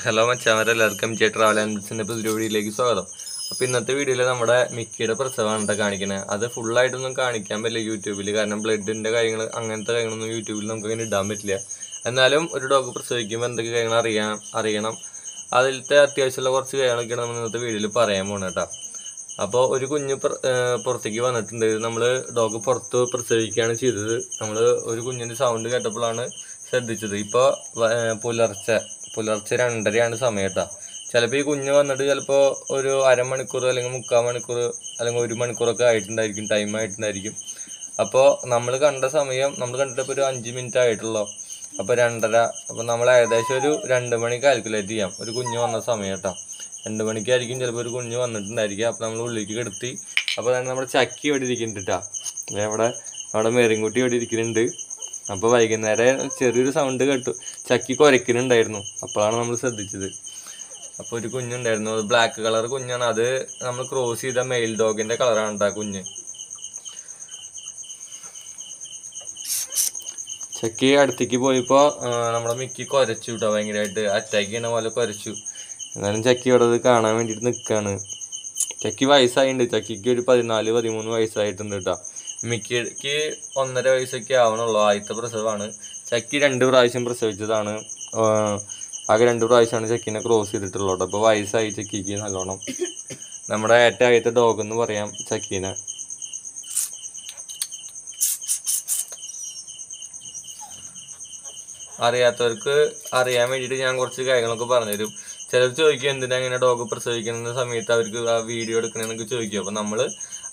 Hello മച്ചാമരെ എല്ലാവർക്കും J travel and പുതിയ വീഡിയോയിലേക്ക് സ്വാഗതം. അപ്പോൾ ഇന്നത്തെ വീഡിയോയിൽ നമ്മുടെ മിക്കിയുടെ പ്രസവമാണ് കേട്ടോ കാണിക്കുന്നത് അത് ഫുള്ളായിട്ടൊന്നും കാണിക്കാൻ പറ്റില്ല യൂട്യൂബിൽ കാരണം ബ്ലഡിന്റെ കാര്യങ്ങൾ അങ്ങനത്തെ കാര്യങ്ങളൊന്നും യൂട്യൂബിൽ നമുക്ക് അങ്ങനെ ഇടാൻ പറ്റില്ല. എന്നാലും ഒരു ഡോഗ് പ്രസവിക്കുമ്പോൾ എന്തൊക്കെ കാര്യങ്ങൾ അറിയാൻ അറിയണം. അതിലത്തെ അത്യാവശ്യമുള്ള കുറച്ച് കാര്യങ്ങളൊക്കെയാണ് നമ്മൾ ഇന്നത്തെ വീഡിയോയിൽ പറയാൻ പോകുന്നത് കേട്ടോ. അപ്പോൾ ഒരു കുഞ്ഞ് പുറത്തേക്ക് വന്നിട്ടുണ്ട്. നമ്മൾ ഡോഗ് പുറത്ത് പ്രസവിക്കുകയാണ് ചെയ്തത്. നമ്മൾ ഒരു കുഞ്ഞിന്റെ സൗണ്ട് കേട്ടപ്പോഴാണ് ശ്രദ്ധിച്ചത്. ഇപ്പോൾ പുലർച്ചെ. പുലർച്ചെ രണ്ടരയാണ് സമയം കേട്ടോ ചിലപ്പോൾ ഈ കുഞ്ഞ് വന്നിട്ട് ചിലപ്പോൾ ഒരു അരമണിക്കൂർ അല്ലെങ്കിൽ മുക്കാൽ മണിക്കൂർ അല്ലെങ്കിൽ ഒരു മണിക്കൂറൊക്കെ ആയിട്ടുണ്ടായിരിക്കും ടൈം ആയിട്ടുണ്ടായിരിക്കും. അപ്പോൾ നമ്മൾ കണ്ട സമയം നമ്മൾ കണ്ടിട്ടിപ്പോൾ ഒരു അഞ്ച് മിനിറ്റ് ആയിട്ടുള്ളൂ? അപ്പോൾ രണ്ടര അപ്പോൾ നമ്മൾ ഏകദേശം ഒരു രണ്ട് മണി കാൽക്കുലേറ്റ് ചെയ്യാം. ഒരു കുഞ്ഞ് വന്ന സമയം കേട്ടോ രണ്ട് മണിക്കായിരിക്കും ചിലപ്പോൾ ഒരു കുഞ്ഞ് വന്നിട്ടുണ്ടായിരിക്കുക. അപ്പോൾ നമ്മൾ ഉള്ളിലേക്ക് കിടത്തി അപ്പോൾ തന്നെ നമ്മുടെ ചക്കി ഇവിടെ ഇരിക്കുന്നുണ്ട് കേട്ടോ അവിടെ അവിടെ മേരിൻകുട്ടി ഇവിടെ ഇരിക്കുന്നുണ്ട്. അപ്പോൾ വൈകുന്നേരം ചെറിയൊരു സൗണ്ട് കേട്ടു. ചക്കി കുരക്കിനുണ്ടായിരുന്നു. അപ്പോഴാണ് നമ്മൾ ശ്രദ്ധിച്ചത്. അപ്പോൾ ഒരു കുഞ്ഞുണ്ടായിരുന്നു. അത് ബ്ലാക്ക് കളർ കുഞ്ഞാണ്. അത് നമ്മൾ ക്രോസ് ചെയ്ത മെയിൽ ഡോഗിന്റെ കളറാണ് ആ കുഞ്ഞ്. ചക്കി അടുത്തേക്ക് പോയപ്പോൾ നമ്മുടെ മിക്കി കുരച്ചു കേട്ടോ ഭയങ്കരമായിട്ട് അറ്റാക്ക് ചെയ്യണ പോലെ കുരച്ചു. എന്നാലും ചക്കി ഇവിടെ അത് കാണാൻ വേണ്ടിയിട്ട് നിൽക്കുകയാണ് ചക്കി വയസ്സായിട്ടുണ്ട് ചക്കിക്ക് ഒരു പതിനാല് പതിമൂന്ന് വയസ്സായിട്ടുണ്ട് കേട്ടോ മിക്കിക്ക് ഒന്നര വയസ്സൊക്കെ ആവണുള്ളൂ. ആദ്യത്തെ പ്രസവമാണ്. ചക്കി രണ്ട് പ്രാവശ്യം പ്രസവിച്ചതാണ്. ആകെ രണ്ട് പ്രാവശ്യമാണ് ചക്കിനെ ക്രോസ് ചെയ്തിട്ടുള്ളത്. അപ്പോൾ വയസ്സായി ചക്കിക്ക് നല്ലോണം. നമ്മുടെ ഏറ്റവും ആദ്യത്തെ ഡോഗ് എന്ന് പറയാം ചക്കീനെ. അറിയാത്തവർക്ക് അറിയാൻ വേണ്ടിയിട്ട് ഞാൻ കുറച്ച് കാര്യങ്ങളൊക്കെ പറഞ്ഞുതരും. ചിലർ ചോദിക്കും എന്തിനാ ഇങ്ങനെ ഡോഗ് പ്രസവിക്കുന്ന സമയത്ത് അവർക്ക് ആ വീഡിയോ എടുക്കണമെന്നൊക്കെ ചോദിക്കും. അപ്പം നമ്മൾ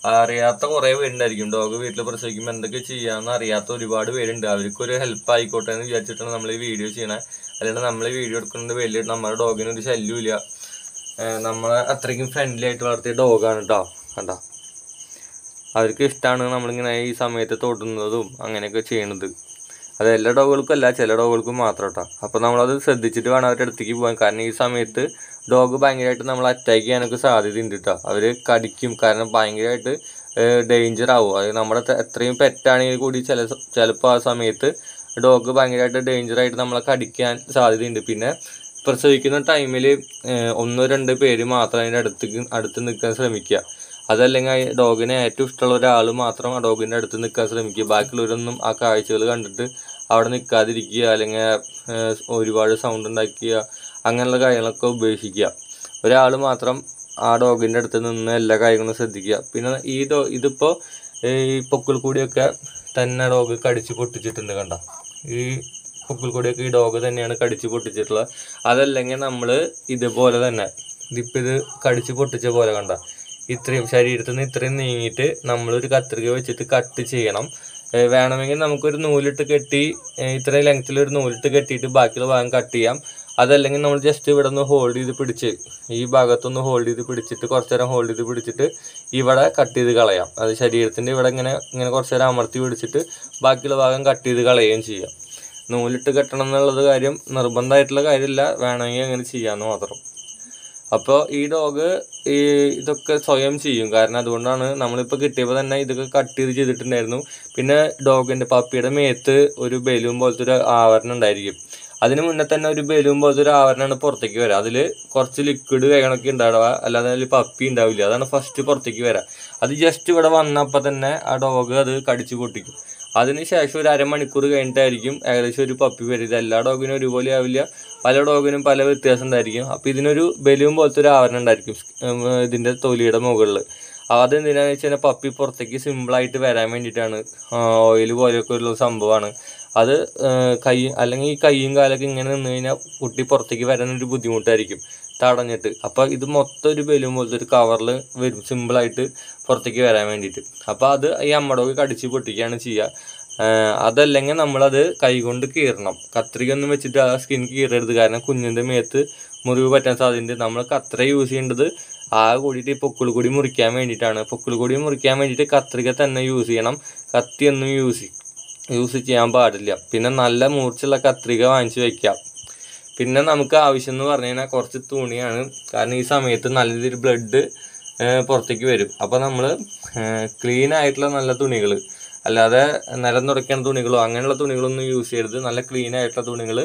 അറിയാത്ത കുറേ പേരുണ്ടായിരിക്കും. ഡോഗ് വീട്ടിൽ പ്രസവിക്കുമ്പോൾ എന്തൊക്കെ ചെയ്യാമെന്ന് അറിയാത്ത ഒരുപാട് പേരുണ്ട്. അവർക്കൊരു ഹെൽപ്പ് ആയിക്കോട്ടെ എന്ന് വിചാരിച്ചിട്ടാണ് നമ്മൾ ഈ വീഡിയോ ചെയ്യണേ. അല്ലാണ്ട് നമ്മൾ ഈ വീഡിയോ എടുക്കുന്നത് വലിയ നമ്മുടെ ഡോഗിന് ഒരു ശല്യമില്ല നമ്മളെ അത്രയ്ക്കും ഫ്രണ്ട്ലി ആയിട്ട് വളർത്തിയ ഡോഗാണ് കേട്ടോ കണ്ടോ? അവർക്ക് ഇഷ്ടമാണ് നമ്മളിങ്ങനെ ഈ സമയത്ത് തൊടുന്നതും അങ്ങനെയൊക്കെ ചെയ്യണത്. അത് എല്ലാ ഡോഗുകൾക്കും അല്ല ചില ഡോഗുകൾക്കും മാത്രം കേട്ടോ അപ്പോൾ നമ്മളത് ശ്രദ്ധിച്ചിട്ട് വേണം അവരുടെ അടുത്തേക്ക് പോകാൻ. കാരണം ഈ സമയത്ത് ഡോഗ് ഭയങ്കരമായിട്ട് നമ്മൾ അറ്റാക്ക് ചെയ്യാനൊക്കെ സാധ്യതയുണ്ട് കേട്ടോ അവർ കടിക്കും. കാരണം ഭയങ്കരമായിട്ട് ഡേഞ്ചർ ആവും. അത് നമ്മുടെ എത്രയും പെറ്റാണെങ്കിൽ കൂടി ചില ചിലപ്പോൾ ആ സമയത്ത് ഡോഗ് ഭയങ്കരമായിട്ട് ഡേഞ്ചറായിട്ട് നമ്മളെ കടിക്കാൻ സാധ്യതയുണ്ട്. പിന്നെ പ്രസവിക്കുന്ന ടൈമിൽ ഒന്നോ രണ്ടോ പേര് മാത്രം അതിന്റെ അടുത്ത് അടുത്ത് നിൽക്കാൻ ശ്രമിക്കുക. അതല്ലെങ്കിൽ ഡോഗിനെ ഏറ്റവും ഇഷ്ടമുള്ള ഒരാൾ മാത്രം ആ ഡോഗിന്റെ അടുത്ത് നിൽക്കാൻ ശ്രമിക്കുക. ബാക്കിയുള്ളവരൊന്നും ആ കാഴ്ചകൾ കണ്ടിട്ട് അവിടെ നിൽക്കാതിരിക്കുക. അല്ലെങ്കിൽ ഒരുപാട് സൗണ്ട് ഉണ്ടാക്കുക. അങ്ങനെയുള്ള കാര്യങ്ങളൊക്കെ ഉപേക്ഷിക്കുക. ഒരാൾ മാത്രം ആ ഡോഗിന്റെ അടുത്ത് നിന്ന് എല്ലാ കാര്യങ്ങളും ശ്രദ്ധിക്കുക. പിന്നെ ഈ ഡോ ഇതിപ്പോൾ ഈ പൊക്കിൽ കൂടിയൊക്കെ തന്നെ ഡോഗ് കടിച്ച് പൊട്ടിച്ചിട്ടുണ്ട് കണ്ട? ഈ പൊക്കിൽ കൂടിയൊക്കെ ഈ ഡോഗ് തന്നെയാണ് കടിച്ച് പൊട്ടിച്ചിട്ടുള്ളത്. അതല്ലെങ്കിൽ നമ്മൾ ഇതുപോലെ തന്നെ ഇതിപ്പോൾ ഇത് കടിച്ച് പൊട്ടിച്ച പോലെ കണ്ട? ഇത്രയും ശരീരത്തിൽ നിന്ന് ഇത്രയും നീങ്ങിയിട്ട് നമ്മളൊരു കത്രിക വെച്ചിട്ട് കട്ട് ചെയ്യണം. വേണമെങ്കിൽ നമുക്കൊരു നൂലിട്ട് കെട്ടി ഇത്രയും ലെങ്ത്തിൽ ഒരു നൂലിട്ട് കെട്ടിയിട്ട് ബാക്കിയുള്ള ഭാഗം കട്ട് ചെയ്യാം. അതല്ലെങ്കിൽ നമ്മൾ ജസ്റ്റ് ഇവിടെ നിന്ന് ഹോൾഡ് ചെയ്ത് പിടിച്ച് ഈ ഭാഗത്തൊന്ന് ഹോൾഡ് ചെയ്ത് പിടിച്ചിട്ട് കുറച്ച് നേരം ഹോൾഡ് ചെയ്ത് പിടിച്ചിട്ട് ഇവിടെ കട്ട് ചെയ്ത് കളയാം. അത് ശരീരത്തിന്റെ ഇവിടെ ഇങ്ങനെ ഇങ്ങനെ കുറച്ച് നേരം അമർത്തി പിടിച്ചിട്ട് ബാക്കിയുള്ള ഭാഗം കട്ട് ചെയ്ത് കളയുകയും ചെയ്യാം. നൂലിട്ട് കെട്ടണം എന്നുള്ളത് കാര്യം നിർബന്ധമായിട്ടുള്ള കാര്യമില്ല. വേണമെങ്കിൽ അങ്ങനെ ചെയ്യാമെന്ന് മാത്രം. അപ്പോൾ ഈ ഡോഗ് ഈ ഇതൊക്കെ സ്വയം ചെയ്യും. കാരണം അതുകൊണ്ടാണ് നമ്മളിപ്പോൾ കിട്ടിയപ്പോൾ തന്നെ ഇതൊക്കെ കട്ട് ചെയ്ത് ചെയ്തിട്ടുണ്ടായിരുന്നു. പിന്നെ ഡോഗിന്റെ പപ്പിയുടെ മേത്ത് ഒരു ബലൂൺ പോലത്തെ ഒരു ആവരണം ഉണ്ടായിരിക്കും. അതിന് മുന്നേ തന്നെ ഒരു ബലൂൺ പോലത്തെ ഒരു ആവരണമാണ് പുറത്തേക്ക് വരിക അതിൽ കുറച്ച് ലിക്വിഡ് വേഗമൊക്കെ ഉണ്ടാവുക. അല്ലാതെ അതിൽ പപ്പി ഉണ്ടാവില്ല. അതാണ് ഫസ്റ്റ് പുറത്തേക്ക് വരിക അത് ജസ്റ്റ് ഇവിടെ വന്നപ്പോൾ തന്നെ ആ ഡോഗ് അത് കടിച്ചു പൊട്ടിക്കും. അതിനുശേഷം ഒരു അരമണിക്കൂർ കഴിഞ്ഞിട്ടായിരിക്കും ഏകദേശം ഒരു പപ്പി വരിക എല്ലാ ഡോഗിനും ഒരുപോലെ ആവില്ല. പല ഡോഗിനും പല വ്യത്യാസം ഉണ്ടായിരിക്കും. അപ്പോൾ ഇതിനൊരു ബലൂൺ പോലത്തെ ഒരു ആവരണം ഉണ്ടായിരിക്കും ഇതിന്റെ തൊലിയുടെ മുകളിൽ അതെന്തിനാന്ന് വെച്ച് കഴിഞ്ഞാൽ പപ്പി പുറത്തേക്ക് സിമ്പിളായിട്ട് വരാൻ വേണ്ടിയിട്ടാണ് ഓയിൽ പോലെയൊക്കെ ഉള്ള സംഭവമാണ് അത് കൈ അല്ലെങ്കിൽ ഈ കൈയും കാലൊക്കെ ഇങ്ങനെ നിന്ന് കഴിഞ്ഞാൽ കുട്ടി പുറത്തേക്ക് വരാൻ ഒരു ബുദ്ധിമുട്ടായിരിക്കും തടഞ്ഞിട്ട്. അപ്പോൾ ഇത് മൊത്തം ഒരു ബലൂൺ പോലത്തെ ഒരു കവറിൽ വരും സിമ്പിളായിട്ട് പുറത്തേക്ക് വരാൻ വേണ്ടിയിട്ട്. അപ്പോൾ അത് ഈ അമ്മടോക്ക് കടിച്ച് പൊട്ടിക്കുകയാണ് ചെയ്യുക അതല്ലെങ്കിൽ നമ്മളത് കൈകൊണ്ട് കീറണം. കത്രിക ഒന്നും വെച്ചിട്ട് ആ സ്കിൻ കീറരുത്. കാരണം കുഞ്ഞിന്റെ മേത്ത് മുറിവ് പറ്റാൻ സാധ്യതയുണ്ട്. നമ്മൾ കത്ര യൂസ് ചെയ്യേണ്ടത് ആ കൂടിയിട്ട് ഈ പൊക്കിൾ കൂടി മുറിക്കാൻ വേണ്ടിയിട്ടാണ്. പൊക്കിൾ കൂടി മുറിക്കാൻ വേണ്ടിയിട്ട് കത്രിക തന്നെ യൂസ് ചെയ്യണം. കത്തിയൊന്നും യൂസ് യൂസ് ചെയ്യാൻ പാടില്ല. പിന്നെ നല്ല മൂർച്ചുള്ള കത്രിക വാങ്ങിച്ച് വെക്കാം. പിന്നെ നമുക്ക് ആവശ്യം എന്ന് പറഞ്ഞു കഴിഞ്ഞാൽ കുറച്ച് തുണിയാണ്. കാരണം ഈ സമയത്ത് നല്ല രീതിയിൽ ബ്ലഡ് പുറത്തേക്ക് വരും. അപ്പോൾ നമ്മൾ ക്ലീൻ ആയിട്ടുള്ള നല്ല തുണികൾ അല്ലാതെ നിലം തുടയ്ക്കുന്ന തുണികളോ അങ്ങനെയുള്ള തുണികളൊന്നും യൂസ് ചെയ്യരുത്. നല്ല ക്ലീൻ ആയിട്ടുള്ള തുണികൾ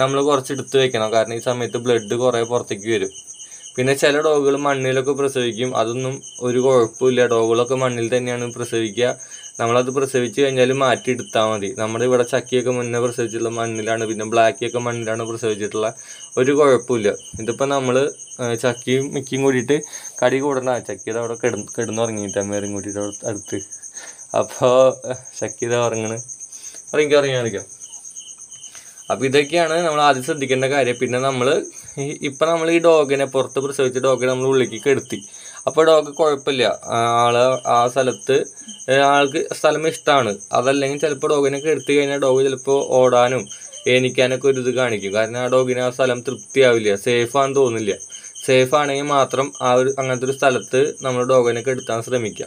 നമ്മൾ കുറച്ച് എടുത്ത് വെക്കണം. കാരണം ഈ സമയത്ത് ബ്ലഡ് കുറേ പുറത്തേക്ക് വരും. പിന്നെ ചില ഡോഗുകൾ മണ്ണിലൊക്കെ പ്രസവിക്കും. അതൊന്നും ഒരു കുഴപ്പമില്ല. ഡോഗുകളൊക്കെ മണ്ണിൽ തന്നെയാണ് പ്രസവിക്കുക. നമ്മളത് പ്രസവിച്ച് കഴിഞ്ഞാൽ മാറ്റി എടുത്താൽ മതി. നമ്മുടെ ഇവിടെ ചക്കിയൊക്കെ മുന്നേ പ്രസവിച്ചിട്ടുള്ള മണ്ണിലാണ്. പിന്നെ ബ്ലാക്കിയൊക്കെ മണ്ണിലാണ് പ്രസവിച്ചിട്ടുള്ള ഒരു കുഴപ്പമില്ല. ഇതിപ്പോൾ നമ്മൾ ചക്കിയും മിക്കിയും കൂടിയിട്ട് കടി കൂടണ്ട. ചക്കിയുടെ അവിടെ കിടന്ന് കിടന്നുറങ്ങിയിട്ടാണ് മേറും കൂട്ടിയിട്ട് അടുത്ത്. അപ്പോൾ ചക്കിയത് ഉറങ്ങണ്. ഉറങ്ങി ഉറങ്ങി കളിക്കാം അപ്പോൾ ഇതൊക്കെയാണ് നമ്മൾ ആദ്യം ശ്രദ്ധിക്കേണ്ട കാര്യം. പിന്നെ നമ്മൾ ഇപ്പം നമ്മൾ ഈ ഡോഗിനെ പുറത്ത് പ്രസവിച്ച ഡോഗിനെ നമ്മൾ ഉള്ളിലേക്ക് കെടുത്തി. അപ്പോൾ ഡോഗ് കുഴപ്പമില്ല ആൾ ആ സ്ഥലത്ത് ആൾക്ക് സ്ഥലം ഇഷ്ടമാണ് അതല്ലെങ്കിൽ ചിലപ്പോൾ ഡോഗിനെ എടുത്തു കഴിഞ്ഞാൽ ഡോഗ് ചിലപ്പോൾ ഓടാനും ഏനിക്കാനൊക്കെ ഒരു ഇത് കാണിക്കും. കാരണം ആ ഡോഗിന് ആ സ്ഥലം തൃപ്തിയാവില്ല. സേഫ് ആണെന്ന് തോന്നില്ല സേഫ് ആണെങ്കിൽ മാത്രം ആ ഒരു അങ്ങനത്തെ ഒരു സ്ഥലത്ത് നമ്മൾ ഡോഗിനൊക്കെ എടുത്താൻ ശ്രമിക്കുക.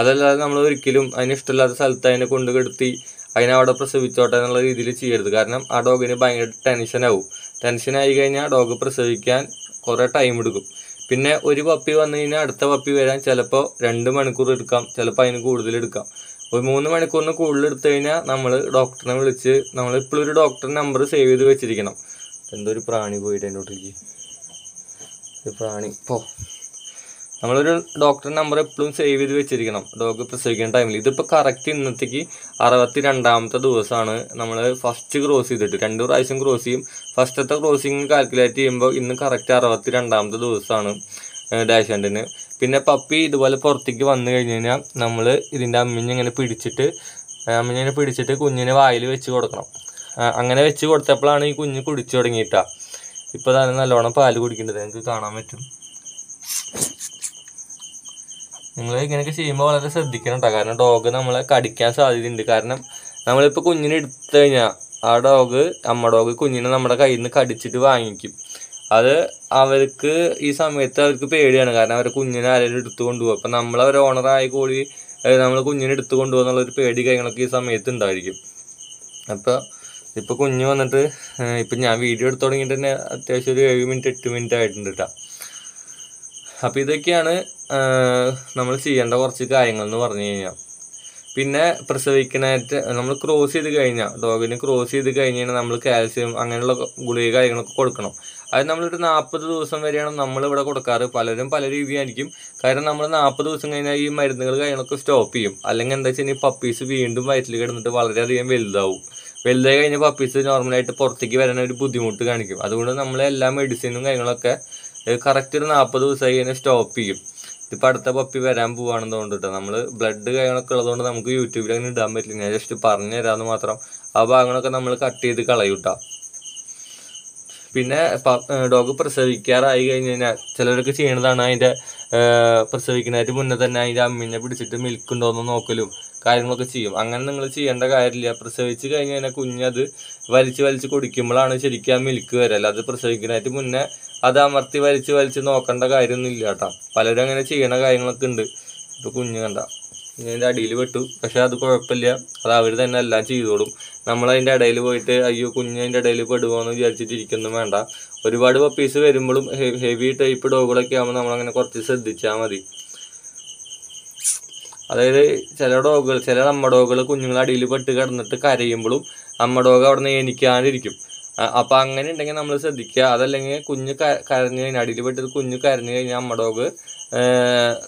അതല്ലാതെ നമ്മൾ ഒരിക്കലും അതിന് ഇഷ്ടമില്ലാത്ത സ്ഥലത്ത് അതിനെ കൊണ്ട് കെടുത്തി അതിനെ അവിടെ പ്രസവിച്ചോട്ടെ എന്നുള്ള രീതിയിൽ ചെയ്യരുത്. കാരണം ആ ഡോഗിന് ഭയങ്കര ടെൻഷനാവും ടെൻഷനായി കഴിഞ്ഞാൽ ഡോഗ് പ്രസവിക്കാൻ കുറേ ടൈം എടുക്കും. പിന്നെ ഒരു പപ്പി വന്നു കഴിഞ്ഞാൽ അടുത്ത പപ്പി വരാൻ ചിലപ്പോൾ രണ്ട് മണിക്കൂർ എടുക്കാം. ചിലപ്പോൾ അതിന് കൂടുതൽ എടുക്കാം. ഒരു മൂന്ന് മണിക്കൂറിന് കൂടുതൽ എടുത്തു കഴിഞ്ഞാൽ നമ്മൾ ഡോക്ടറിനെ വിളിച്ച് നമ്മൾ ഇപ്പോഴും ഒരു ഡോക്ടർ നമ്പർ സേവ് ചെയ്ത് വെച്ചിരിക്കണം. എന്തോ ഒരു പ്രാണി പോയിട്ട് എന്റെ ഒരു പ്രാണി. പോ. നമ്മളൊരു ഡോക്ടർ നമ്പർ എപ്പോഴും സേവ് ചെയ്ത് വെച്ചിരിക്കണം. ഡോഗ് പ്രസവിക്കുന്ന ടൈമിൽ ഇതിപ്പോൾ കറക്റ്റ് ഇന്നത്തേക്ക് അറുപത്തി രണ്ടാമത്തെ ദിവസമാണ് നമ്മൾ ഫസ്റ്റ് ക്രോസ് ചെയ്തിട്ട്. രണ്ട് പ്രാവശ്യം ക്രോസ് ചെയ്യും. ഫസ്റ്റത്തെ ക്രോസിങ് കാൽക്കുലേറ്റ് ചെയ്യുമ്പോൾ ഇന്ന് കറക്റ്റ് അറുപത്തി രണ്ടാമത്തെ ദിവസമാണ് ഡാഷ് ഹാൻഡിന് പിന്നെ പപ്പി ഇതുപോലെ പുറത്തേക്ക് വന്നു കഴിഞ്ഞ് കഴിഞ്ഞാൽ നമ്മൾ ഇതിന്റെ അമ്മിഞ്ഞ് ഇങ്ങനെ പിടിച്ചിട്ട് അമ്മിഞ്ഞിനെ പിടിച്ചിട്ട് കുഞ്ഞിനെ വായിൽ വെച്ച് കൊടുക്കണം. അങ്ങനെ വെച്ച് കൊടുത്തപ്പോഴാണ് ഈ കുഞ്ഞ് കുടിച്ചു തുടങ്ങിയിട്ടാണ് ഇപ്പോൾ തന്നെ നല്ലോണം പാൽ കുടിക്കേണ്ടത്. നിങ്ങൾക്ക് കാണാൻ പറ്റും. നിങ്ങൾ ഇങ്ങനെയൊക്കെ ചെയ്യുമ്പോൾ വളരെ ശ്രദ്ധിക്കണം കേട്ടോ കാരണം ഡോഗ് നമ്മളെ കടിക്കാൻ സാധ്യതയുണ്ട്. കാരണം നമ്മളിപ്പോൾ കുഞ്ഞിനെ എടുത്തു കഴിഞ്ഞാൽ ആ ഡോഗ് അമ്മ ഡോഗ് കുഞ്ഞിനെ നമ്മുടെ കയ്യിൽ നിന്ന് കടിച്ചിട്ട് വാങ്ങിക്കും. അത് അവർക്ക് ഈ സമയത്ത് അവർക്ക് പേടിയാണ്. കാരണം അവരെ കുഞ്ഞിനെ ആരെങ്കിലും എടുത്തു കൊണ്ടുപോകും. അപ്പം നമ്മൾ അവർ ഓണറായി കൂടി നമ്മൾ കുഞ്ഞിനെ എടുത്തു കൊണ്ടുപോകുന്നുള്ള ഒരു പേടി കാര്യങ്ങളൊക്കെ ഈ സമയത്ത് ഉണ്ടായിരിക്കും. അപ്പോൾ ഇപ്പോൾ കുഞ്ഞ് വന്നിട്ട് ഇപ്പം ഞാൻ വീഡിയോ എടുത്തു തുടങ്ങിയിട്ട് തന്നെ അത്യാവശ്യം ഒരു ഏഴ് മിനിറ്റ് എട്ട് മിനിറ്റ് ആയിട്ടുണ്ട് കേട്ടോ അപ്പോൾ ഇതൊക്കെയാണ് നമ്മൾ ചെയ്യേണ്ട കുറച്ച് കാര്യങ്ങൾ എന്ന് പറഞ്ഞു കഴിഞ്ഞാൽ പിന്നെ പ്രസവിക്കണായിട്ട് നമ്മൾ ക്രോസ് ചെയ്ത് കഴിഞ്ഞാൽ ഡോഗിന് ക്രോസ് ചെയ്ത് കഴിഞ്ഞ് കഴിഞ്ഞാൽ നമ്മൾ കാൽസ്യം അങ്ങനെയുള്ള ഗുളിക കാര്യങ്ങളൊക്കെ കൊടുക്കണം. അത് നമ്മളൊരു നാൽപ്പത് ദിവസം വരെയാണ് നമ്മളിവിടെ കൊടുക്കാറ്. പലരും പല രീതിയായിരിക്കും. കാരണം നമ്മൾ നാൽപ്പത് ദിവസം കഴിഞ്ഞാൽ ഈ മരുന്നുകൾ കാര്യങ്ങളൊക്കെ സ്റ്റോപ്പ് ചെയ്യും. അല്ലെങ്കിൽ എന്താ വെച്ചാൽ ഈ പപ്പീസ് വീണ്ടും വയറ്റിൽ കിടന്നിട്ട് വളരെയധികം വലുതാവും. വലുതായി കഴിഞ്ഞാൽ പപ്പീസ് നോർമലായിട്ട് പുറത്തേക്ക് വരാൻ ഒരു ബുദ്ധിമുട്ട് കാണിക്കും. അതുകൊണ്ട് നമ്മൾ എല്ലാ മെഡിസിനും കാര്യങ്ങളൊക്കെ കറക്റ്റ് ഒരു നാൽപ്പത് ദിവസമായി കഴിഞ്ഞാൽ സ്റ്റോപ്പ് ചെയ്യും. ഇതിപ്പോൾ അടുത്ത പപ്പി വരാൻ പോവാണെന്ന് തോന്നിട്ട് നമ്മൾ ബ്ലഡ് കാര്യങ്ങളൊക്കെ ഉള്ളതുകൊണ്ട് നമുക്ക് യൂട്യൂബിൽ അങ്ങനെ ഇടാൻ പറ്റില്ല. ഞാൻ ജസ്റ്റ് പറഞ്ഞു തരാമെന്ന് മാത്രം. ആ ഭാഗങ്ങളൊക്കെ നമ്മൾ കട്ട് ചെയ്ത് കളയൂട്ടാ പിന്നെ ഡോഗ് പ്രസവിക്കാറായി കഴിഞ്ഞ് കഴിഞ്ഞാൽ ചിലരൊക്കെ ചെയ്യണതാണ് അതിന്റെ പ്രസവിക്കുന്നതിന് മുന്നേ തന്നെ അതിന്റെ അമ്മീനെ പിടിച്ചിട്ട് മിൽക്ക് ഉണ്ടോയെന്ന് നോക്കലും കാര്യങ്ങളൊക്കെ ചെയ്യും. അങ്ങനെ നിങ്ങൾ ചെയ്യേണ്ട കാര്യമില്ല. പ്രസവിച്ച് കഴിഞ്ഞ് കഴിഞ്ഞാൽ കുഞ്ഞത് വലിച്ച് വലിച്ച് കുടിക്കുമ്പോഴാണ് ശരിക്കും ആ മിൽക്ക് വരല്ല അത് പ്രസവിക്കുന്നതിന് മുന്നേ അത് അമർത്തി വലിച്ച് വലിച്ച് നോക്കേണ്ട കാര്യമൊന്നും ഇല്ല കേട്ടോ. പലരും അങ്ങനെ ചെയ്യണ കാര്യങ്ങളൊക്കെ ഉണ്ട്. ഇപ്പോൾ കുഞ്ഞു കണ്ട. ഇതിന്റെ അടിയിൽ പെട്ടു. പക്ഷെ അത് കുഴപ്പമില്ല. അത് അവർ തന്നെ എല്ലാം ചെയ്തോളും. നമ്മൾ അതിന്റെ ഇടയിൽ പോയിട്ട് അയ്യോ കുഞ്ഞ് അതിന്റെ ഇടയിൽ പെടുമോ എന്ന് വിചാരിച്ചിട്ട് ഇരിക്കൊന്നും വേണ്ട. ഒരുപാട് പപ്പീസ് വരുമ്പോഴും ഹെവി ടൈപ്പ് ഡോഗുകളൊക്കെ ആകുമ്പോൾ നമ്മളങ്ങനെ കുറച്ച് ശ്രദ്ധിച്ചാൽ മതി. അതായത് ചില ഡോഗുകൾ ചില അമ്മ ഡോഗുകൾ കുഞ്ഞുങ്ങൾ അടിയിൽ പെട്ട് കിടന്നിട്ട് കരയുമ്പോഴും അമ്മ ഡോഗ് അവിടെ നിന്ന് എണിക്കാണ്ടിരിക്കും. അപ്പൊ അങ്ങനെ ഉണ്ടെങ്കിൽ നമ്മൾ ശ്രദ്ധിക്കുക. അതല്ലെങ്കിൽ കുഞ്ഞ് കരഞ്ഞു കഴിഞ്ഞാൽ അടിയിൽ പെട്ടത് കുഞ്ഞ് കരഞ്ഞു കഴിഞ്ഞാൽ അമ്മ ഡോഗ്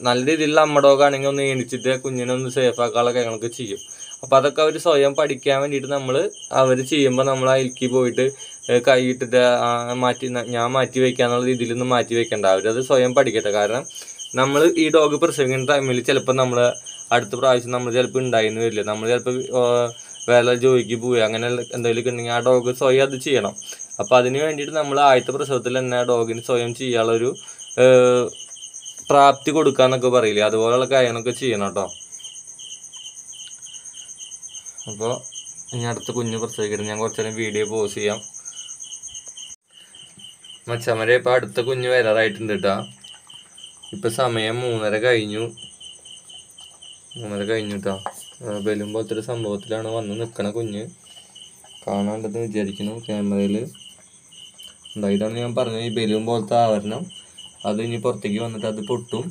നല്ല രീതിയിലുള്ള അമ്മ ഡോഗ് ആണെങ്കിൽ ഒന്ന് എണിച്ചിട്ട് കുഞ്ഞിനെ ഒന്ന് സേഫ് ആക്കാനുള്ള കാര്യങ്ങളൊക്കെ ചെയ്യും. അപ്പൊ അതൊക്കെ അവർ സ്വയം പഠിക്കാൻ വേണ്ടിയിട്ട് നമ്മൾ അവർ ചെയ്യുമ്പോൾ നമ്മൾ അതിലേക്ക് പോയിട്ട് കൈ കൈയിട്ടിട്ട് ആ മാറ്റി ഞാൻ മാറ്റി വെക്കാന്നുള്ള രീതിയിലൊന്നും മാറ്റി വെക്കേണ്ട അവരത് സ്വയം പഠിക്കട്ടെ. കാരണം നമ്മൾ ഈ ഡോഗ് പ്രസവിക്കുന്ന ടൈമിൽ ചിലപ്പോൾ നമ്മൾ അടുത്ത പ്രാവശ്യം നമ്മൾ ചിലപ്പോൾ ഉണ്ടായിരുന്നു വരില്ല. നമ്മൾ ചിലപ്പോൾ വേറെ ജോലിക്ക് പോവുക അങ്ങനെ എന്തെങ്കിലും ഉണ്ടെങ്കിൽ ആ ഡോഗ് സ്വയം അത് ചെയ്യണം. അപ്പം അതിന് വേണ്ടിയിട്ട് നമ്മൾ ആദ്യത്തെ പ്രസവത്തിൽ തന്നെ ആ ഡോഗിന് സ്വയം ചെയ്യാനുള്ളൊരു പ്രാപ്തി കൊടുക്കുക എന്നൊക്കെ പറയില്ലേ? അതുപോലെയുള്ള കാര്യങ്ങളൊക്കെ ചെയ്യണം കേട്ടോ. അപ്പോൾ ഇനി അടുത്ത കുഞ്ഞ് പ്രസവിക്കരുത് ഞാൻ കുറച്ച് നേരം വീഡിയോ പോസ് ചെയ്യാം. മച്ചമരെ ഇപ്പം അടുത്ത കുഞ്ഞ് വരാറായിട്ടുണ്ട് കേട്ടോ. ഇപ്പം സമയം മൂന്നര കഴിഞ്ഞു. മൂന്നര കഴിഞ്ഞു കേട്ടോ. ബലൂൺ പോലത്തെ ഒരു സംഭവത്തിലാണ് വന്ന് നിൽക്കണ കുഞ്ഞ്. കാണാണ്ടെന്ന് വിചാരിക്കുന്നു ക്യാമറയിൽ എന്താ ഇതാണ് ഞാൻ പറഞ്ഞത് ഈ ബലൂൺ പോലത്തെ ആവരണം. അത് ഇനി പുറത്തേക്ക് വന്നിട്ട് അത് പൊട്ടും.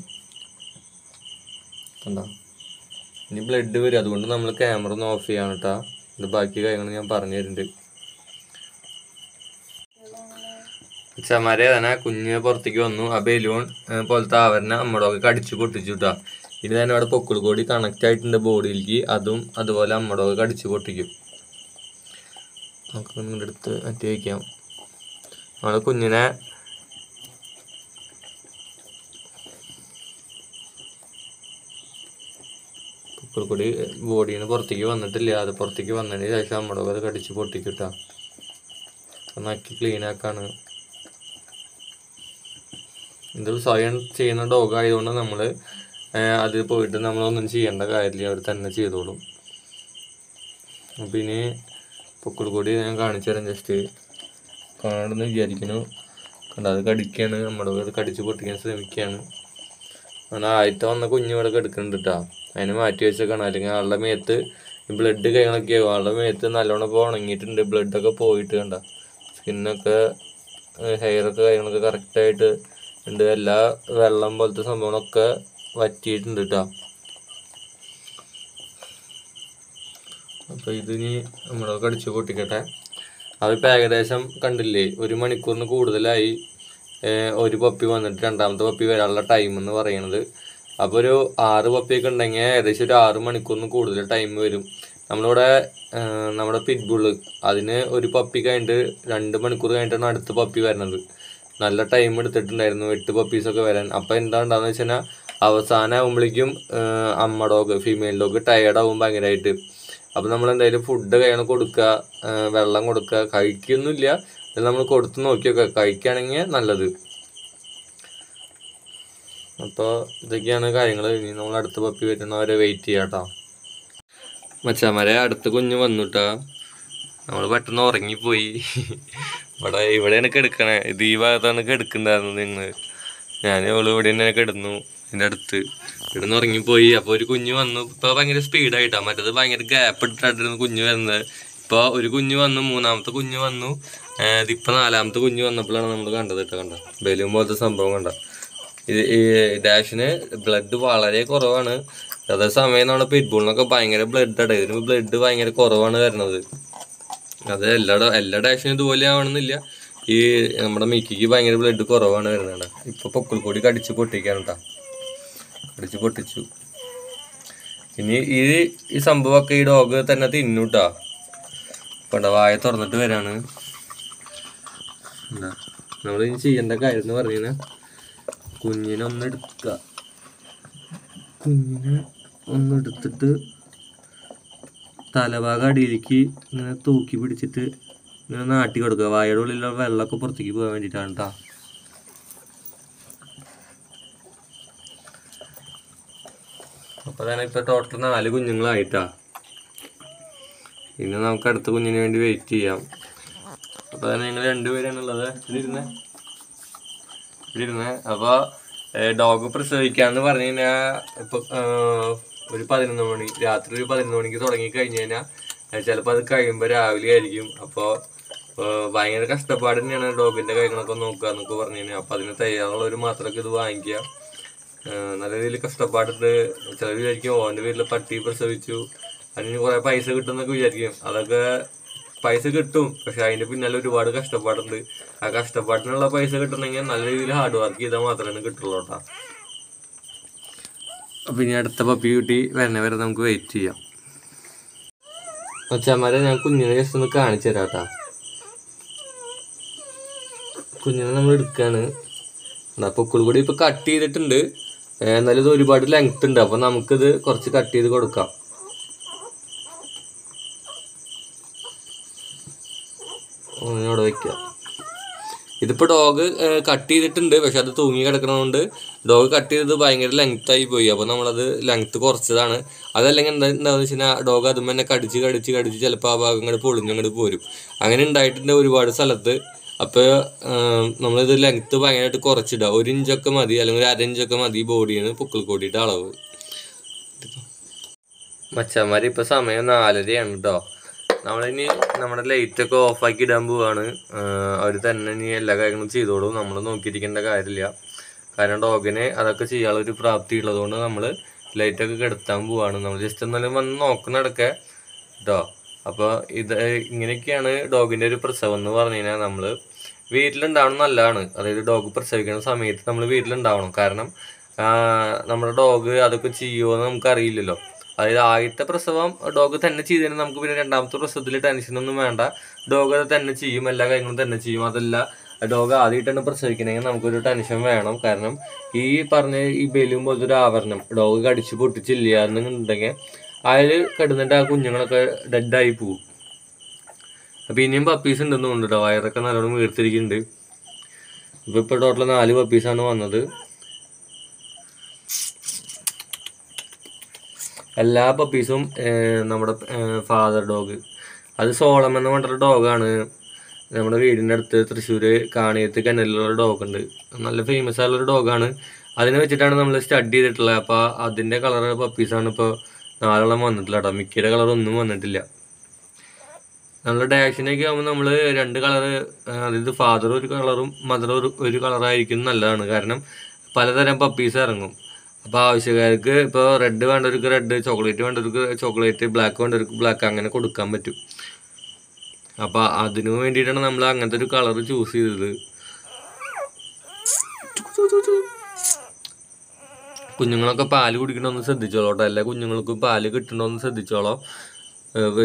കണ്ടോ? ഇനി ബ്ലഡ് വരും. അതുകൊണ്ട് നമ്മൾ ക്യാമറ ഒന്ന് ഓഫ് ചെയ്യാണ് കേട്ടോ ഇത് ബാക്കി കാര്യങ്ങൾ ഞാൻ പറഞ്ഞു തരുന്നുണ്ട് ചമാരെ തന്നെ കുഞ്ഞ് പുറത്തേക്ക് വന്നു. ആ ബലൂൺ പോലത്തെ ആവരണം അമ്മടൊക്കെ കടിച്ചു പൊട്ടിച്ചു കേട്ടാ ഇനി തന്നെ ഇവിടെ പൊക്കിൾ കൂടി കണക്റ്റ് ആയിട്ടുണ്ട് ബോഡിയിലേക്ക് അതും അതുപോലെ അമ്മടൊക്കെ കടിച്ചു പൊട്ടിക്കും. നമുക്ക് നിങ്ങളുടെ അടുത്ത് മറ്റേ വയ്ക്കാം നമ്മളെ കുഞ്ഞിനെ പൊക്കിൾ കൂടി പുറത്തേക്ക് വന്നിട്ടില്ല. അത് പുറത്തേക്ക് വന്നതിന് ശേഷം അമ്മടൊക്കെ അത് കടിച്ച് പൊട്ടിക്കിട്ടാ. നക്കി ക്ലീൻ ആക്കാണ്. ഇത് സ്വയം ചെയ്യുന്ന ഡോഗ് ആയതുകൊണ്ട് നമ്മൾ അതിൽ പോയിട്ട് നമ്മളൊന്നും ചെയ്യേണ്ട കാര്യമില്ല. അവർ തന്നെ ചെയ്തോളും. പിന്നെ ഇനി കൂടി ഞാൻ കാണിച്ചു തരാം ജസ്റ്റ് കാണണമെന്ന് വിചാരിക്കുന്നു. കണ്ട അത് കടിക്കുകയാണ് നമ്മുടെ അത് കടിച്ച് പൊട്ടിക്കാൻ ശ്രമിക്കുകയാണ്. അങ്ങനെ ആദ്യത്തെ വന്ന കുഞ്ഞു ഇവിടെ കിടക്കുന്നുണ്ട് കേട്ടോ അതിന് മാറ്റി വെച്ചേക്കാണ്. അല്ലെങ്കിൽ ആളുടെ മേത്ത് ബ്ലഡ് കാര്യങ്ങളൊക്കെ ആവും. ആളുടെ മേത്ത് നല്ലോണം ഇപ്പോൾ ഉണങ്ങിയിട്ടുണ്ട്. ബ്ലഡൊക്കെ പോയിട്ട് കണ്ട. സ്കിന്നൊക്കെ ഹെയറൊക്കെ കാര്യങ്ങളൊക്കെ കറക്റ്റായിട്ട് ഉണ്ട്. എല്ലാ വെള്ളം പോലത്തെ സംഭവങ്ങളൊക്കെ വറ്റിയിട്ടുണ്ട് കേട്ടോ അപ്പോൾ ഇതിനി നമ്മളൊക്കെ അടിച്ച് പൊട്ടിക്കട്ടെ. അതിപ്പോൾ ഏകദേശം കണ്ടില്ലേ ഒരു മണിക്കൂറിന് കൂടുതലായി ഒരു പപ്പി വന്നിട്ട് രണ്ടാമത്തെ പപ്പി വരാനുള്ള ടൈം എന്ന് പറയുന്നത് അപ്പോൾ ഒരു ആറ് പപ്പിയൊക്കെ ഉണ്ടെങ്കിൽ ഏകദേശം ഒരു ആറ് മണിക്കൂറിന് കൂടുതൽ ടൈം വരും. നമ്മളിവിടെ നമ്മുടെ പിറ്റ്ബുള്ള് അതിന് ഒരു പപ്പി കഴിഞ്ഞിട്ട് രണ്ട് മണിക്കൂർ കഴിഞ്ഞിട്ടാണ് അടുത്ത പപ്പി വരുന്നത്. നല്ല ടൈം എടുത്തിട്ടുണ്ടായിരുന്നു എട്ട് പപ്പീസൊക്കെ വരാൻ. അപ്പോൾ എന്താ ഉണ്ടാകുന്ന വെച്ച് കഴിഞ്ഞാൽ അവസാനം ആകുമ്പോഴേക്കും അമ്മ ഡോഗ് ഫീമെയിൽ ഡോഗ് ടയേർഡ് ആവും ഭയങ്കരമായിട്ട് അപ്പോൾ നമ്മൾ എന്തായാലും ഫുഡ് കഴിയണം കൊടുക്കുക വെള്ളം കൊടുക്കുക കഴിക്കൊന്നുമില്ല നമ്മൾ കൊടുത്ത് നോക്കിയൊക്കെ കഴിക്കുകയാണെങ്കിൽ നല്ലത്. അപ്പോൾ ഇതൊക്കെയാണ് കാര്യങ്ങൾ ഇനി നമ്മൾ അടുത്ത പപ്പി വരുന്നവരെ വെയിറ്റ് ചെയ്യാം കേട്ടോ മച്ചാമാരെ അടുത്ത കുഞ്ഞ് വന്നുട്ടാ. നമ്മൾ പെട്ടെന്ന് ഉറങ്ങിപ്പോയി. ഇവിടെ ഇവിടെയാണ് കിടക്കണേ. ഇത് ഈ ഭാഗത്താണ് കിടക്കുന്നുണ്ടായിരുന്നത് നിങ്ങൾ ഞാൻ അവൾ ഇവിടെ തന്നെ കിടന്നു. എന്റെ അടുത്ത്. ഇവിടെ നിന്ന് ഉറങ്ങിപ്പോയി അപ്പോൾ ഒരു കുഞ്ഞ് വന്നു. ഇപ്പോൾ ഭയങ്കര സ്പീഡായിട്ടാണ് മറ്റേത് ഭയങ്കര ഗ്യാപ്പ് ഇട്ടിട്ടായിരുന്നു കുഞ്ഞ് വരുന്നത്. ഇപ്പോൾ ഒരു കുഞ്ഞ് വന്നു. മൂന്നാമത്തെ കുഞ്ഞ് വന്നു. ഇതിപ്പോൾ നാലാമത്തെ കുഞ്ഞ് വന്നപ്പോഴാണ് നമ്മൾ കണ്ടത് കേട്ടോ കണ്ട ബലൂൺ പോലത്തെ സംഭവം കണ്ട ഇത് ഈ ഡാഷിന് ബ്ലഡ് വളരെ കുറവാണ്. അതേ സമയം നമ്മുടെ പിറ്റ്ബുളിനൊക്കെ ഭയങ്കര ബ്ലഡ് അട ഇതിന് ബ്ലഡ് ഭയങ്കര കുറവാണ് വരുന്നത്. അത് എല്ലാ എല്ലാ ഡാഷിനും ഇതുപോലെ ആവണമെന്നില്ല. ഈ നമ്മുടെ മിക്കിക്ക് ഭയങ്കര ബ്ലഡ് കുറവാണ് വരുന്നത് ഇപ്പൊ പൊക്കിൾ കൂടി കടിച്ച് പൊട്ടിക്കാണ് കടിച്ച് പൊട്ടിച്ചു. ഇനി ഈ ഈ സംഭവമൊക്കെ ഈ ഡോഗ് തന്നെ തിന്നൂട്ടാ കണ്ട വായ തുറന്നിട്ട് വരാണ്. നമ്മൾ ഇനി ചെയ്യേണ്ട കാര്യം എന്ന് പറഞ്ഞാൽ കുഞ്ഞിനെ ഒന്ന് എടുക്കുക. കുഞ്ഞിനെ ഒന്ന് എടുത്തിട്ട് തലഭാഗം അടിയിലേക്ക് ഇങ്ങനെ തൂക്കി പിടിച്ചിട്ട് ഇങ്ങനെ നാട്ടി കൊടുക്കുക. വായയുടെ ഉള്ളിലുള്ള വെള്ളമൊക്കെ പുറത്തേക്ക് പോകാൻ വേണ്ടിയിട്ടാണ് കേട്ടോ അപ്പൊ തന്നെ ഇപ്പൊ ടോട്ടൽ നാല് കുഞ്ഞുങ്ങളായിട്ടാ. ഇനി നമുക്ക് അടുത്ത കുഞ്ഞിന് വേണ്ടി വെയിറ്റ് ചെയ്യാം. അപ്പൊ തന്നെ ഞങ്ങൾ രണ്ടുപേരാണുള്ളത് ഇതിരുന്നേ ഇരുന്ന് അപ്പൊ ഡോഗ് പ്രസവിക്കാന്ന് പറഞ്ഞു കഴിഞ്ഞാൽ ഇപ്പൊ ഒരു പതിനൊന്ന് മണി രാത്രി ഒരു പതിനൊന്ന് മണിക്ക് തുടങ്ങി കഴിഞ്ഞു കഴിഞ്ഞാൽ ചിലപ്പോൾ അത് കഴിയുമ്പോൾ രാവിലെ ആയിരിക്കും. അപ്പോൾ ഭയങ്കര കഷ്ടപ്പാട് തന്നെയാണ് ഡോഗിന്റെ കാര്യങ്ങളൊക്കെ നോക്കുക എന്നൊക്കെ പറഞ്ഞു കഴിഞ്ഞാൽ അപ്പൊ അതിന് തയ്യാറുള്ളവർ മാത്രമൊക്കെ ഇത് വാങ്ങിക്കുക നല്ല രീതിയിൽ കഷ്ടപ്പാടുണ്ട് ചിലർ വിചാരിക്കും ഓന്റെ പേരിൽ പട്ടി പ്രസവിച്ചു. അതിന് കുറെ പൈസ കിട്ടുമെന്നൊക്കെ വിചാരിക്കും. അതൊക്കെ പൈസ കിട്ടും. പക്ഷെ അതിന്റെ പിന്നാലെ ഒരുപാട് കഷ്ടപ്പാടുണ്ട്. ആ കഷ്ടപ്പാടിനുള്ള പൈസ കിട്ടണമെങ്കിൽ നല്ല രീതിയിൽ ഹാർഡ് വർക്ക് ചെയ്താൽ മാത്രമേ കിട്ടുള്ളൂ കേട്ടോ ഇനി അടുത്ത പപ്പി കുട്ടി വരണ വരെ നമുക്ക് വെയിറ്റ് ചെയ്യാം. അച്ഛന്മാരെ ഞാൻ കുഞ്ഞിനെ ജസ്റ്റ് ഒന്ന് കാണിച്ചു തരാം കേട്ടാ കുഞ്ഞിനെ നമ്മൾ എടുക്കാണ്. എന്നാ പൊക്കിൾ കൂടി ഇപ്പൊ കട്ട് ചെയ്തിട്ടുണ്ട്. എന്നാലും ഇത് ഒരുപാട് ലെങ്ത് ഉണ്ട്. അപ്പൊ നമുക്കിത് കുറച്ച് കട്ട് ചെയ്ത് കൊടുക്കാം. ഇവിടെ വെക്കാം. ഇതിപ്പോ ഡോഗ് കട്ട് ചെയ്തിട്ടുണ്ട്. പക്ഷെ അത് തൂങ്ങി കിടക്കണതുകൊണ്ട് ഡോഗ് കട്ട് ചെയ്തത് ഭയങ്കര ലെങ്ത് ആയി പോയി. അപ്പൊ നമ്മളത് ലെങ്ത് കുറച്ചതാണ്. അതല്ലെങ്കിൽ എന്താ എന്താന്ന് വെച്ച് കഴിഞ്ഞാൽ ഡോഗ് അതും തന്നെ കടിച്ച് കടിച്ച് കടിച്ച് ചിലപ്പോൾ ആ ഭാഗം ഇങ്ങോട്ട് പൊളിഞ്ഞങ്ങോട്ട് പോരും. അങ്ങനെ ഉണ്ടായിട്ടുണ്ട് ഒരുപാട് സ്ഥലത്ത്. അപ്പോൾ നമ്മളിത് ലെങ്ത്ത് ഭയങ്കരമായിട്ട് കുറച്ചിടുക ഒരു ഇഞ്ചൊക്കെ മതി അല്ലെങ്കിൽ ഒരു അര ഇഞ്ചൊക്കെ മതി ബോഡിയാണ് പൊക്കിൾ കൂടിയിട്ട് അളവ്. മച്ചാമാര് ഇപ്പം സമയം നാലരയാണ് കേട്ടോ നമ്മളിനി നമ്മുടെ ലൈറ്റൊക്കെ ഓഫാക്കി ഇടാൻ പോവാണ്. അവർ തന്നെ ഇനി എല്ലാ കാര്യങ്ങളും ചെയ്തോളും. നമ്മൾ നോക്കിയിരിക്കേണ്ട കാര്യമില്ല. കാരണം ഡോഗിനെ അതൊക്കെ ചെയ്യാനുള്ളൊരു പ്രാപ്തി ഉള്ളതുകൊണ്ട് നമ്മൾ ലൈറ്റൊക്കെ കെടുത്താൻ പോവാണ്. നമ്മൾ ജസ്റ്റ് എന്നാലും വന്ന് നോക്കുന്നിടക്കെ കേട്ടോ അപ്പോൾ ഇത് ഇങ്ങനെയൊക്കെയാണ് ഡോഗിന്റെ ഒരു പ്രസവം എന്ന് പറഞ്ഞു കഴിഞ്ഞാൽ നമ്മൾ വീട്ടിലുണ്ടാവണം നല്ലതാണ്. അതായത് ഡോഗ് പ്രസവിക്കുന്ന സമയത്ത് നമ്മൾ വീട്ടിലുണ്ടാവണം. കാരണം നമ്മുടെ ഡോഗ് അതൊക്കെ ചെയ്യുമോ എന്ന് നമുക്കറിയില്ലല്ലോ. അതായത് ആദ്യത്തെ പ്രസവം ഡോഗ് തന്നെ ചെയ്തതിന് നമുക്ക് പിന്നെ രണ്ടാമത്തെ പ്രസവത്തിൽ ടെൻഷനൊന്നും വേണ്ട. ഡോഗ് അത് തന്നെ ചെയ്യും എല്ലാ കാര്യങ്ങളും തന്നെ ചെയ്യും. അതല്ല ഡോഗ് ആദ്യമായിട്ടാണ് പ്രസവിക്കണമെങ്കിൽ നമുക്കൊരു ടെൻഷൻ വേണം. കാരണം ഈ പറഞ്ഞ ഈ ബലൂൺ പോലത്തെ ഒരു ആവരണം ഡോഗ് കടിച്ച് പൊട്ടിച്ചില്ല എന്നുണ്ടെങ്കിൽ അതിൽ കിടന്നിട്ട് ആ കുഞ്ഞുങ്ങളൊക്കെ ഡെഡായി പോകും അപ്പം ഇനിയും പപ്പീസ് ഉണ്ടെന്ന് കൊണ്ടിട്ടോ വയറൊക്കെ നല്ലോണം വീർത്തിരിക്കുന്നുണ്ട്. ഇപ്പം ഇപ്പോൾ ടോട്ടൽ നാല് പപ്പീസാണ് വന്നത്. എല്ലാ പപ്പീസും നമ്മുടെ ഫാദർ ഡോഗ് അത് സോളം എന്ന് പറഞ്ഞൊരു ഡോഗാണ് നമ്മുടെ വീടിന്റെ അടുത്ത് തൃശ്ശൂർ കാണിയത്ത് കനലിലുള്ള ഉണ്ട്. നല്ല ഫേമസ് ആയുള്ളൊരു ഡോഗാണ് അതിനെ വെച്ചിട്ടാണ് നമ്മൾ സ്റ്റഡി ചെയ്തിട്ടുള്ളത്. അപ്പോൾ അതിന്റെ കളർ പപ്പീസാണ് ഇപ്പോൾ നാലെണ്ണം വന്നിട്ടില്ല മിക്കയുടെ കളർ ഒന്നും വന്നിട്ടില്ല. നമ്മൾ ഡാഷിനൊക്കെ ആകുമ്പോൾ നമ്മൾ രണ്ട് കളറ് അതായത് ഫാദർ ഒരു കളറും മദർ ഒരു ഒരു കളറായിരിക്കും നല്ലതാണ്. കാരണം പലതരം പപ്പീസ് ഇറങ്ങും. അപ്പോൾ ആവശ്യക്കാർക്ക് ഇപ്പോൾ റെഡ് വേണ്ടവർക്ക് റെഡ് ചോക്ലേറ്റ് വേണ്ടവർക്ക് ചോക്ലേറ്റ് ബ്ലാക്ക് വേണ്ടവർക്ക് ബ്ലാക്ക് അങ്ങനെ കൊടുക്കാൻ പറ്റും. അപ്പോൾ അതിനു വേണ്ടിയിട്ടാണ് നമ്മൾ അങ്ങനത്തെ ഒരു കളർ ചൂസ് ചെയ്തത്. കുഞ്ഞുങ്ങളൊക്കെ പാൽ കുടിക്കണമെന്ന് ശ്രദ്ധിച്ചോളൂ കേട്ടോ. എല്ലാ കുഞ്ഞുങ്ങൾക്കും പാൽ കിട്ടണമെന്ന് ശ്രദ്ധിച്ചോളോ.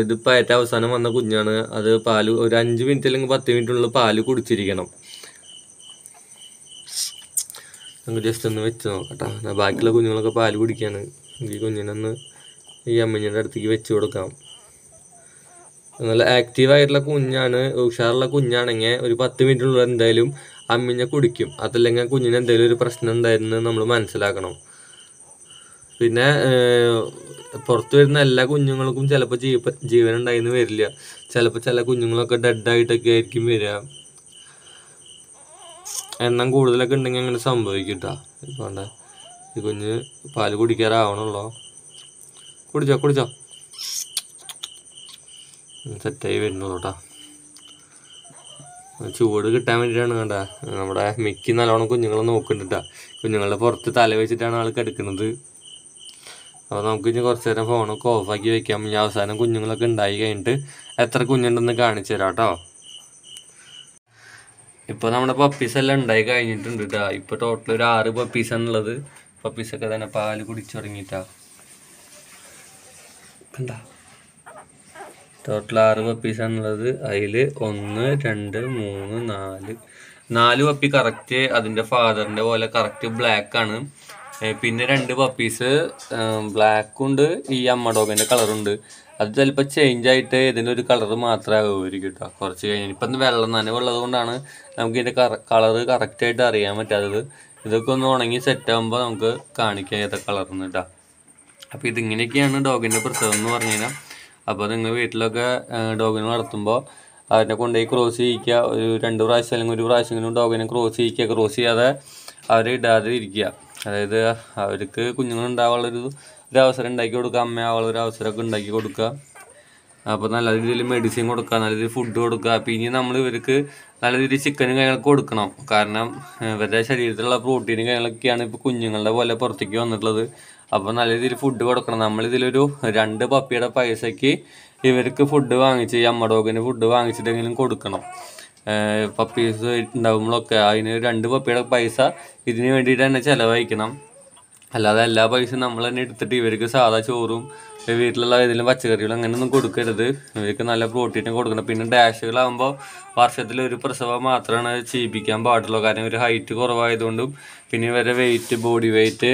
ഇതിപ്പോൾ ഏറ്റവും അവസാനം വന്ന കുഞ്ഞാണ്. അത് പാൽ ഒരു അഞ്ച് മിനിറ്റ് അല്ലെങ്കിൽ പത്ത് മിനിറ്റിനുള്ളിൽ പാൽ കുടിച്ചിരിക്കണം. നമുക്ക് ജസ്റ്റ് ഒന്ന് വെച്ച് നോക്കട്ടെ. ബാക്കിയുള്ള കുഞ്ഞുങ്ങളൊക്കെ പാൽ കുടിക്കാണ്. ഈ കുഞ്ഞിനൊന്ന് ഈ അമ്മഞ്ഞിന്റെ അടുത്തേക്ക് വെച്ച് കൊടുക്കാം. നല്ല ആക്റ്റീവ് ആയിട്ടുള്ള കുഞ്ഞാണ് ഉഷാറുള്ള കുഞ്ഞാണെങ്കിൽ ഒരു പത്ത് മിനിറ്റിനുള്ളിൽ എന്തായാലും അമ്മിഞ്ഞ കുടിക്കും. അതല്ലെങ്കിൽ കുഞ്ഞിന് എന്തെങ്കിലും ഒരു പ്രശ്നം ഉണ്ടായിരുന്നു നമ്മൾ മനസ്സിലാക്കണം. പിന്നെ പുറത്തു വരുന്ന എല്ലാ കുഞ്ഞുങ്ങൾക്കും ചിലപ്പോൾ ജീവ ജീവൻ ഉണ്ടായിന്ന് വരില്ല. ചിലപ്പോൾ ചില കുഞ്ഞുങ്ങളൊക്കെ ഡെഡായിട്ടൊക്കെ ആയിരിക്കും വരിക. എണ്ണം കൂടുതലൊക്കെ ഉണ്ടെങ്കിൽ അങ്ങനെ സംഭവിക്കും കേട്ടോ ഇപ്പോണ്ട ഈ കുഞ്ഞ് പാൽ കുടിക്കാറാവണല്ലോ കുടിച്ചോ കുടിച്ചോ? സെറ്റായി വരുന്നുള്ളൂ കേട്ടോ ചൂട് കിട്ടാൻ വേണ്ടിയിട്ടാണ് കണ്ട. നമ്മുടെ മിക്കി നല്ലോണം കുഞ്ഞുങ്ങളെ നോക്കുന്നുണ്ട്. കുഞ്ഞുങ്ങളുടെ പുറത്ത് തല വെച്ചിട്ടാണ് ആൾ കിടക്കുന്നത് അപ്പോൾ നമുക്ക് ഇനി കുറച്ച് നേരം ഫോണൊക്കെ ഓഫാക്കി വെക്കാം. ഇനി അവസാനം കുഞ്ഞുങ്ങളൊക്കെ ഉണ്ടായി കഴിഞ്ഞിട്ട് എത്ര കുഞ്ഞുണ്ടെന്ന് കാണിച്ചു തരാം കേട്ടോ ഇപ്പോൾ നമ്മുടെ പപ്പീസ് എല്ലാം ഉണ്ടായി കഴിഞ്ഞിട്ടുണ്ട് കേട്ടോ ഇപ്പോൾ ടോട്ടൽ ഒരു ആറ് പപ്പീസാണുള്ളത് പപ്പീസൊക്കെ തന്നെ പാൽ കുടിച്ചു തുടങ്ങിയിട്ടാ കണ്ട ടോട്ടൽ ആറ് പപ്പീസാണുള്ളത് അതിൽ ഒന്ന് രണ്ട് മൂന്ന് നാല്. നാല് പപ്പി കറക്റ്റ് അതിന്റെ ഫാദറിന്റെ പോലെ കറക്റ്റ് ബ്ലാക്ക് ആണ്. പിന്നെ രണ്ട് പപ്പീസ് ബ്ലാക്കുണ്ട് ഈ അമ്മ ഡോഗിന്റെ കളറുണ്ട് അത് ചിലപ്പോൾ ചേഞ്ച് ആയിട്ട് ഇതിന്റെ ഒരു കളർ മാത്രമേ ആകുമായിരിക്കും കേട്ടോ കുറച്ച് കഴിഞ്ഞ്. ഇപ്പം വെള്ളം നനവുള്ളത് കൊണ്ടാണ് നമുക്ക് ഇതിന്റെ കളറ് കറക്റ്റായിട്ട് അറിയാൻ പറ്റാത്തത്. ഇതൊക്കെ ഒന്ന് ഉണങ്ങി സെറ്റ് ആകുമ്പോൾ നമുക്ക് കാണിക്കാം ഏതാ കളർന്ന് കേട്ടോ. അപ്പോൾ ഇതിങ്ങനെയൊക്കെയാണ് ഡോഗിന്റെ പ്രസവം എന്ന് പറഞ്ഞു കഴിഞ്ഞാൽ അപ്പോൾ നിങ്ങൾ വീട്ടിലൊക്കെ ഡോഗിനെ വളർത്തുമ്പോൾ അവരെ കൊണ്ടുപോയി ക്രോസ് ചെയ്യിക്കുക. ഒരു രണ്ട് പ്രാവശ്യം അല്ലെങ്കിൽ ഒരു പ്രാവശ്യമെങ്കിലും ഡോഗിനെ ക്രോസ് ചെയ്യിക്കുക. ക്രോസ് ചെയ്യാതെ അവരെ ഇടാതെ ഇരിക്കുക. അതായത് അവർക്ക് കുഞ്ഞുങ്ങളുണ്ടാവാനുള്ളൊരു ഒരു അവസരം ഉണ്ടാക്കി കൊടുക്കുക അമ്മയാവുള്ള ഒരു അവസരമൊക്കെ ഉണ്ടാക്കി കൊടുക്കുക. അപ്പോൾ നല്ല രീതിയിൽ മെഡിസിൻ കൊടുക്കുക നല്ല രീതിയിൽ ഫുഡ് കൊടുക്കുക. പിന്നെ നമ്മൾ ഇവർക്ക് നല്ല രീതിയിൽ ചിക്കനും കാര്യങ്ങളൊക്കെ കൊടുക്കണം. കാരണം ഇവരുടെ ശരീരത്തിലുള്ള പ്രോട്ടീനും കാര്യങ്ങളൊക്കെയാണ് ഇപ്പോൾ കുഞ്ഞുങ്ങളുടെ പോലെ പുറത്തേക്ക് വന്നിട്ടുള്ളത്. അപ്പോൾ നല്ല രീതിയിൽ ഫുഡ് കൊടുക്കണം. നമ്മളിതിലൊരു രണ്ട് പപ്പിയുടെ പൈസയ്ക്ക് ഇവർക്ക് ഫുഡ് വാങ്ങിച്ച് അമ്മ ഡോഗിന് ഫുഡ് വാങ്ങിച്ചിട്ടെങ്കിലും കൊടുക്കണം. പപ്പീസ് ഉണ്ടാകുമ്പോഴൊക്കെ അതിന് രണ്ട് പപ്പിയുടെ പൈസ ഇതിന് വേണ്ടിയിട്ട് തന്നെ ചിലവഴിക്കണം. അല്ലാതെ എല്ലാ പൈസയും നമ്മൾ തന്നെ എടുത്തിട്ട് ഇവർക്ക് സാധാ ചോറും വീട്ടിലുള്ള ഏതെങ്കിലും പച്ചക്കറികളും അങ്ങനെയൊന്നും കൊടുക്കരുത്. ഇവർക്ക് നല്ല പ്രോട്ടീനും കൊടുക്കണം. പിന്നെ ഡാഷുകളാകുമ്പോൾ വർഷത്തിൽ ഒരു പ്രസവം മാത്രമാണ് ചെയ്യിപ്പിക്കാൻ പാടുള്ളൂ. കാരണം ഇവർ ഹൈറ്റ് കുറവായതുകൊണ്ടും പിന്നെ ഇവരുടെ വെയിറ്റ് ബോഡി വെയിറ്റ്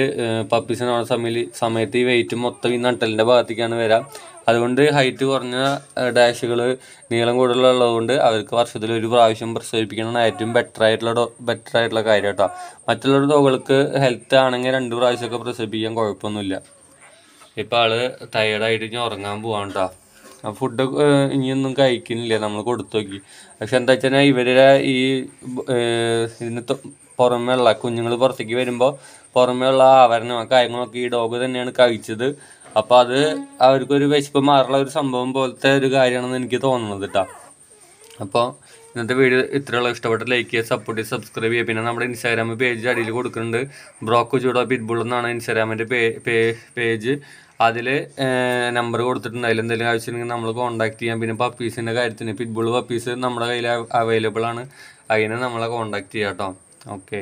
പപ്പീസിനുള്ള സമയത്ത് സമയത്ത് ഈ വെയിറ്റ് മൊത്തം ഈ നട്ടലിന്റെ ഭാഗത്തേക്കാണ് വരാം. അതുകൊണ്ട് ഹൈറ്റ് കുറഞ്ഞ ഡാഷുകൾ നീളം കൂടുതലുള്ളതുകൊണ്ട് അവർക്ക് വർഷത്തിൽ ഒരു പ്രാവശ്യം പ്രസവിപ്പിക്കണമെന്ന് ഏറ്റവും ബെറ്റർ ആയിട്ടുള്ള ബെറ്റർ ആയിട്ടുള്ള കാര്യം കേട്ടോ മറ്റുള്ള ഡോഗുകൾക്ക് ഹെൽത്ത് ആണെങ്കിൽ രണ്ട് പ്രാവശ്യമൊക്കെ പ്രസവിപ്പിക്കാൻ കുഴപ്പമൊന്നുമില്ല. ഇപ്പം ആൾ ടയേർഡായിട്ട് ഇനി ഉറങ്ങാൻ പോവാണ് കേട്ടോ ഫുഡ് ഇനിയൊന്നും കഴിക്കുന്നില്ല. നമ്മൾ കൊടുത്തു നോക്കി. പക്ഷെ എന്താ വെച്ചാൽ ഇവരുടെ ഈ ഇതിന് പുറമേ ഉള്ള കുഞ്ഞുങ്ങൾ പുറത്തേക്ക് വരുമ്പോൾ പുറമേ ഉള്ള ആവരണമോ കാര്യങ്ങളൊക്കെ ഈ ഡോഗ് തന്നെയാണ് കഴിച്ചത്. അപ്പോൾ അത് അവർക്കൊരു വിശപ്പ് മാറുള്ള ഒരു സംഭവം പോലത്തെ ഒരു കാര്യമാണെന്ന് എനിക്ക് തോന്നുന്നത് കേട്ടോ അപ്പോൾ ഇന്നത്തെ വീഡിയോ ഇത്രയുള്ള. ഇഷ്ടപ്പെട്ട ലൈക്ക് ചെയ്യുക സപ്പോർട്ട് ചെയ്യുക സബ്സ്ക്രൈബ് ചെയ്യുക. പിന്നെ നമ്മുടെ ഇൻസ്റ്റാഗ്രാം പേജ് അടിയിൽ കൊടുക്കുന്നുണ്ട്. ബ്രോക്കോ ചൂടോ പിറ്റ്ബുൾ എന്നാണ് ഇൻസ്റ്റാഗ്രാമിന്റെ പേജ് അതിൽ നമ്പർ കൊടുത്തിട്ടുണ്ട്. അതിൽ എന്തെങ്കിലും ആവശ്യമുണ്ടെങ്കിൽ നമ്മൾ കോൺടാക്ട് ചെയ്യാം. പിന്നെ പപ്പീസിന്റെ കാര്യത്തിന് പിറ്റ്ബുൾ പപ്പീസ് നമ്മുടെ കയ്യിൽ അവൈലബിൾ ആണ്. അതിനെ നമ്മളെ കോൺടാക്ട് ചെയ്യാം കേട്ടോ ഓക്കെ